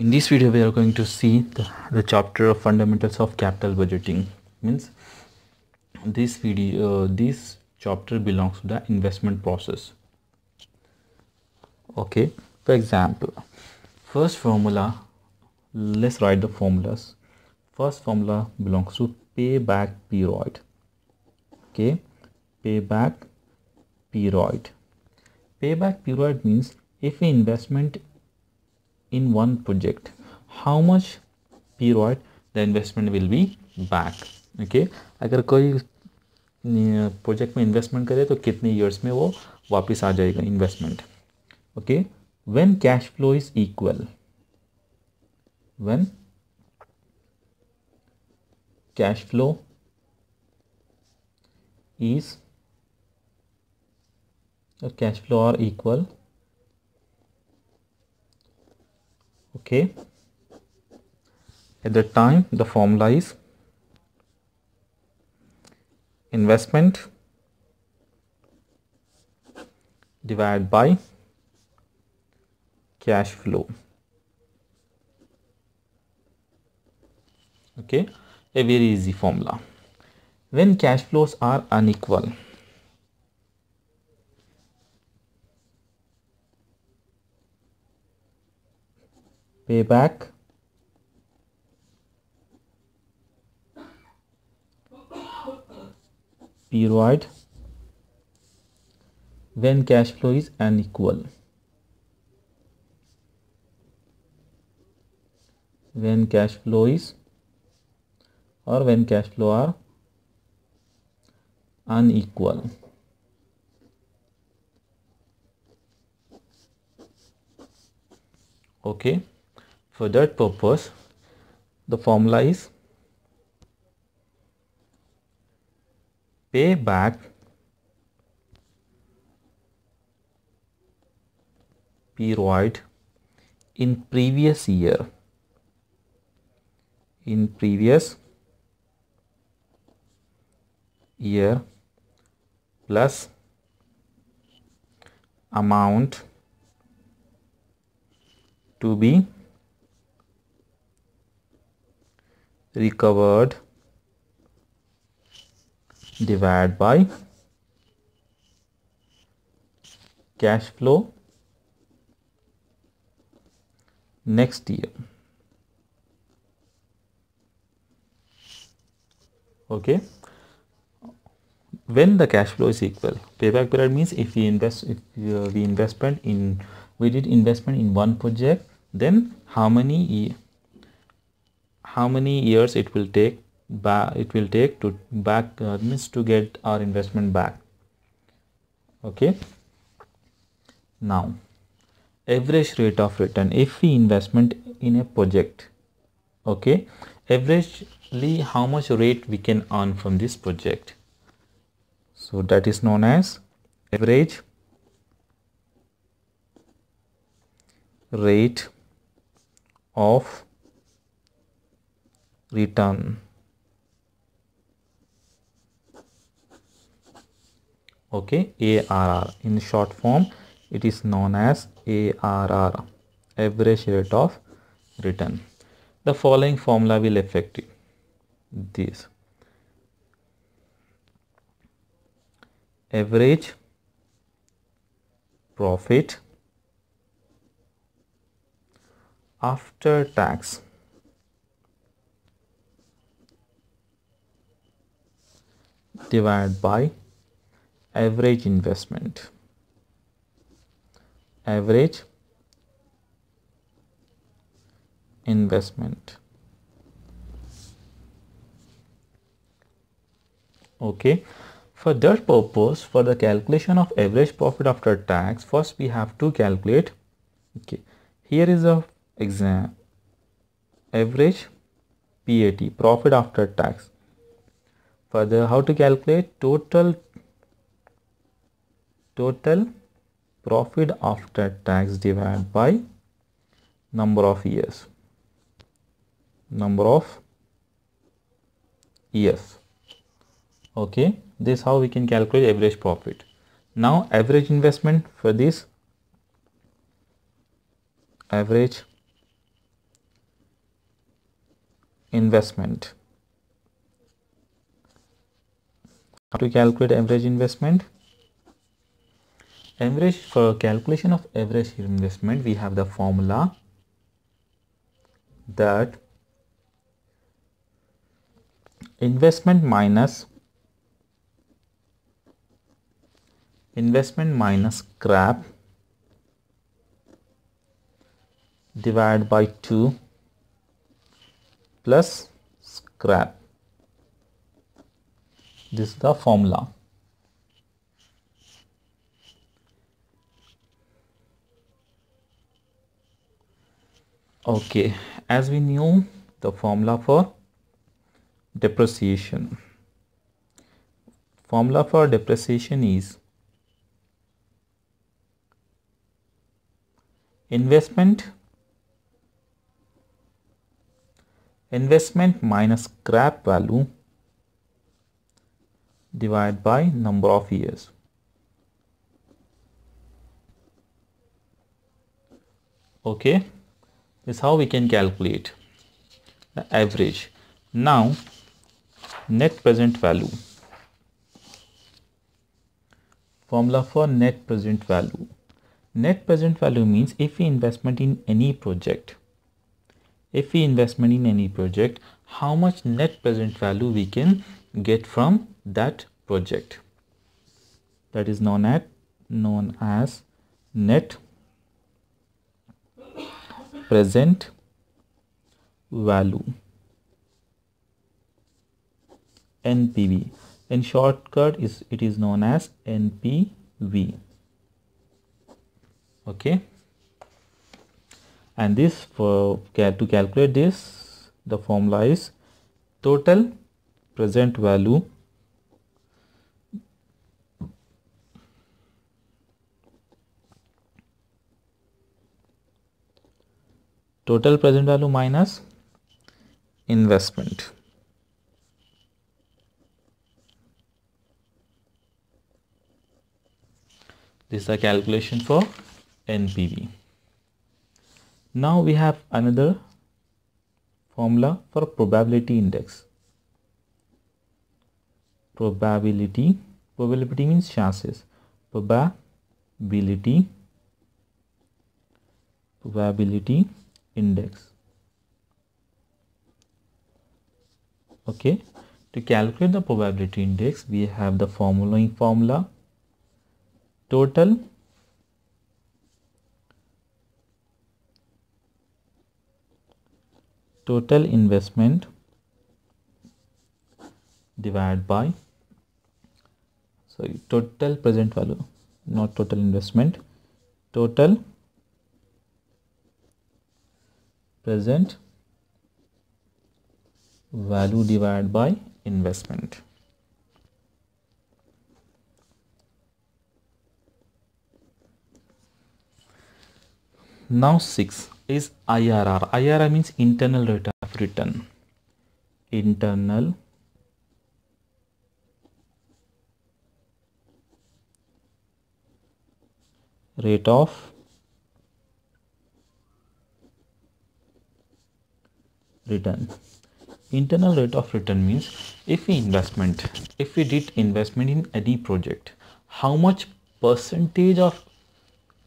in this video we are going to see the, the chapter of fundamentals of capital budgeting. Means this video uh, this chapter belongs to the investment process. Okay for example first formula let's write the formulas. First formula belongs to payback period. Okay payback period. Payback period means if investment in one project how much period the investment will be back okay अगर कोई project में investment करे तो कितने years में वो वापस आ जाएगा investment okay when cash flow is equal when cash flow is the cash flow are okay? At that time the formula is investment divided by cash flow. Okay? A very easy formula. When cash flows are unequal payback period when cash flow is unequal. When cash flow is or when cash flow are unequal. Okay for that purpose the formula is payback period in previous year. In previous year plus amount to be recovered divided by cash flow next year. Okay? When the cash flow is equal payback period means if we invest if uh, we investment in we did investment in one project then how many how many years it will take back it will take to back uh, means to get our investment back. Okay. Now average rate of return. If we investment in a project okay averagely how much rate we can earn from this project? So that is known as average rate of return. Okay ARR in short form it is known as ARR average rate of return. The following formula will affect this. Average profit after tax divided by average investment. Average investment. Okay. For that purpose for the calculation of average profit after tax first we have to calculate okay here is a exam average PAT profit after tax further how to calculate total total profit after tax divided by number of years. Number of years. Okay this how we can calculate average profit. Now average investment for this average investment how to calculate average investment? Average for calculation of average investment we have the formula that investment minus investment minus scrap divided by 2 plus scrap this is the formula. Okay as we knew the formula for depreciation. Formula for depreciation is investment investment minus scrap value divided by number of years. Okay this is how we can calculate the average. Now net present value. Formula for net present value. Net present value means if we investment in any project. If we investment in any project how much net present value we can get from that project. That is known as known as net present value. NPV in shortcut is it is known as NPV okay. And this for to calculate this the formula is total present value total present value minus investment. This is the calculation for NPV now we have another formula for probability index probability probability means chances. Probability probability index. Okay to calculate the probability index we have the following formula. Total total investment divided by sorry total present value not total investment. Total present value divided by investment. Now 6 is IRR IRR means internal rate of return. Internal rate of return. Internal rate of return means if we investment if we did investment in any project how much percentage of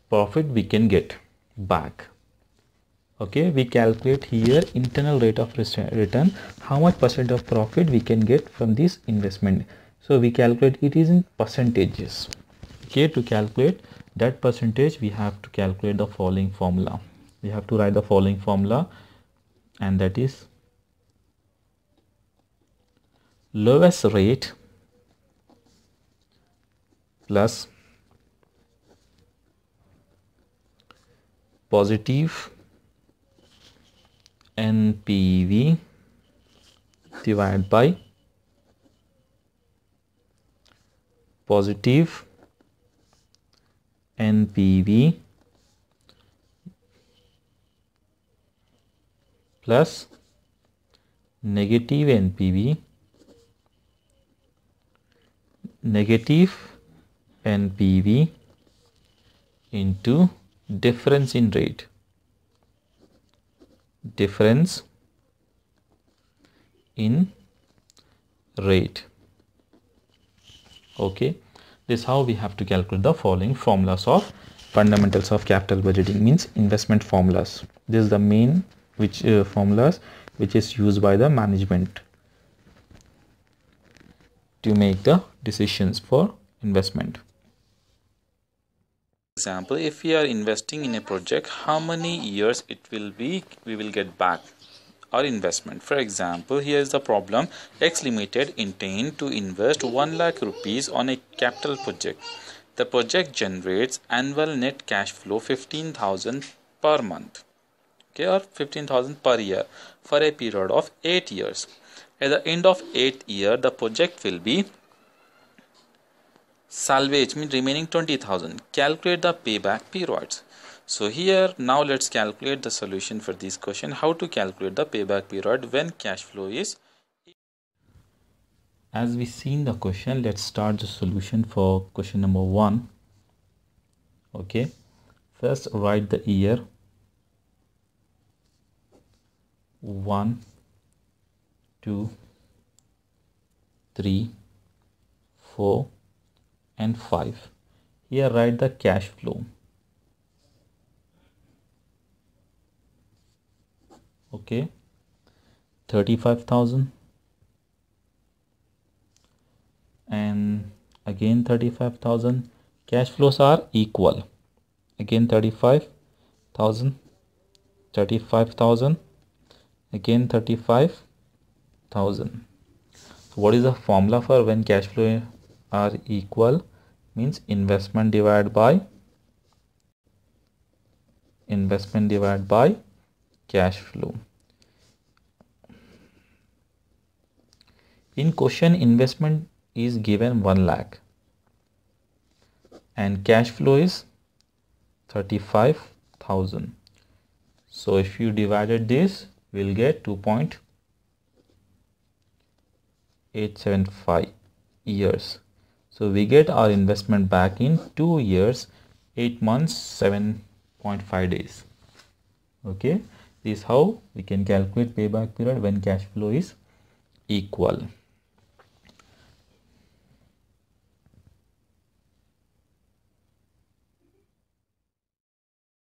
profit we can get back? Okay we calculate here internal rate of return how much percent of profit we can get from this investment. So we calculate it is in percentages. Okay to calculate that percentage we have to calculate the following formula. We have to write the following formula and that is lowest rate plus positive NPV divided by positive NPV plus negative NPV negative NPV into difference in rate. Difference in rate. Okay this how we have to calculate the following formulas of fundamentals of capital budgeting means investment formulas. This is the main which uh, formulas which is used by the management to make the decisions for investment. Example if we are investing in a project how many years it will be we will get back our investment. For example here is the problem. X limited intend to invest 1 lakh rupees on a capital project. The project generates annual net cash flow 15000 per month okay or 15000 per year for a period of 8 years. At the end of 8th year the project will be salvage means remaining 20000 calculate the payback periods so here now let's calculate the solution for this question. How to calculate the payback period when cash flow is as we seen the question let's start the solution for question number one. Okay. First write the year. One two three four and 5 here write the cash flow okay. 35000 and again 35000 cash flows are equal. Again 35000 35000 again 35000 so what is the formula for when cash flow are equal? Means investment divided by investment divided by cash flow. In question investment is given 1 lakh and cash flow is 35000 so if you divided this we'll get 2.875 years. So we get our investment back in 2 years 8 months 7.5 days. Okay this is how? We can calculate payback period when cash flow is equal